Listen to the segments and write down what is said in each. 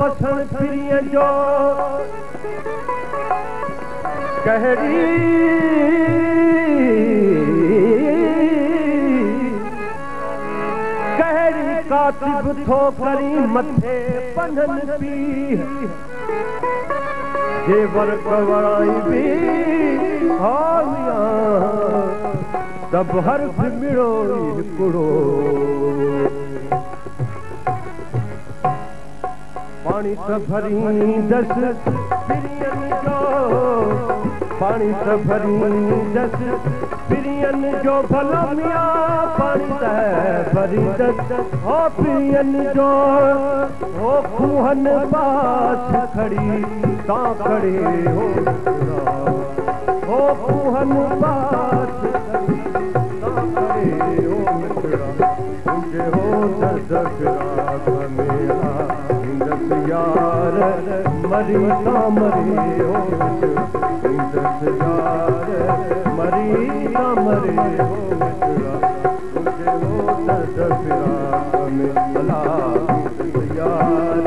بسڻ فريءَ جو. ڪهڙي ڪهڙي ڪاتب ٿو ڪري مٿي پنن پي زيور ڪورائي به حاليه تب هر مڙو هڪڙو पाणी त भरींदसि पिरियनि जो पाणी त भरींदसि पिरियनि जो भलो मिया पाणी त भरींदसि हो पिरियनि जो हो खूहनि पास खड़ी तां खड़े हो हो खूहनि पास खड़ी तां खड़े हो मित्रा। तुंहिंजे हो दस मेरा यार मरी का मरी हो दस यार मरी का मरी हो मित्रा तुझे हो दस फिराक में भला यार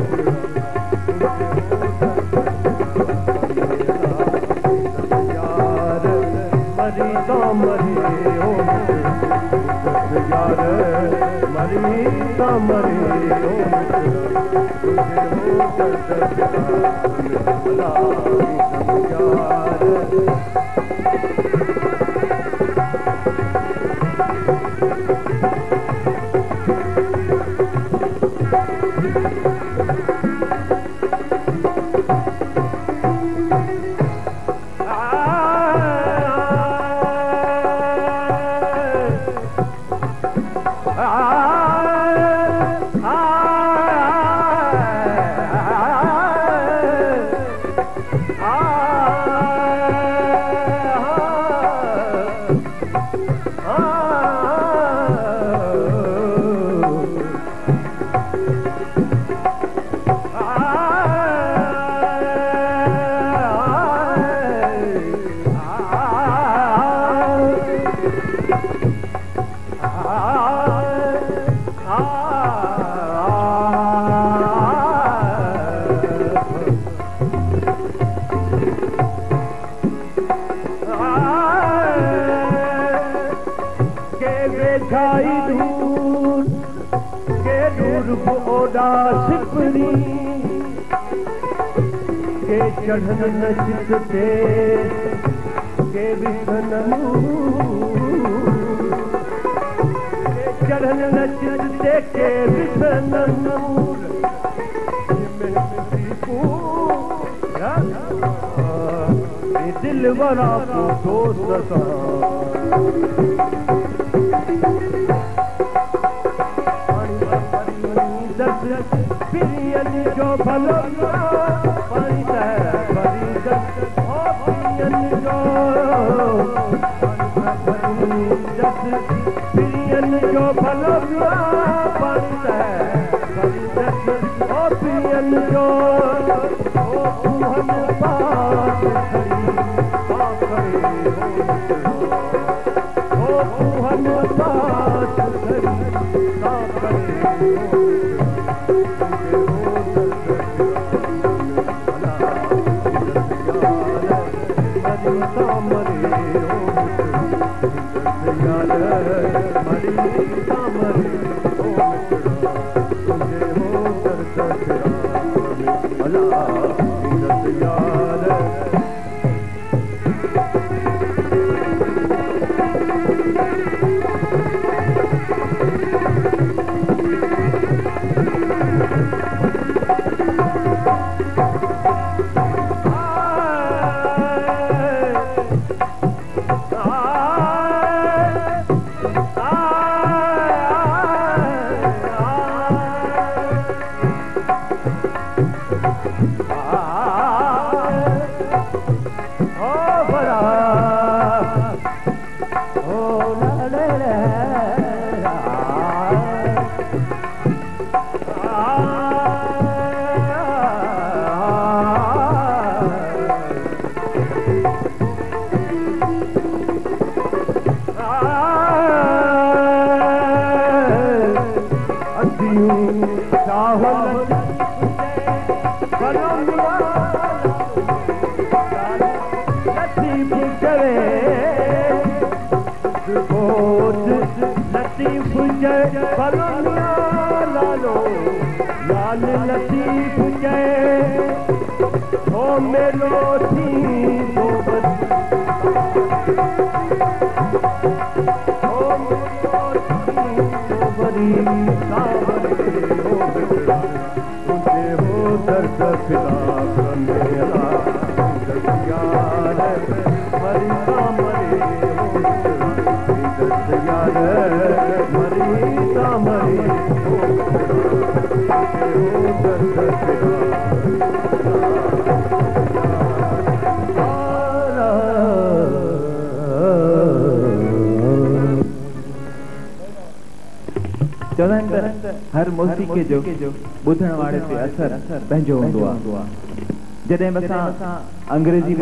मरी دوست سان پرين جو ڀلو पियल जो भलो भलो पीअनि जो گڏ رهي مڏي भलो पाणी त पिरियनि जो पास हर मौसीक़े जो ॿुधण वारे असरु पंहिंजो हूंदो جڏهن به اسان انگريزي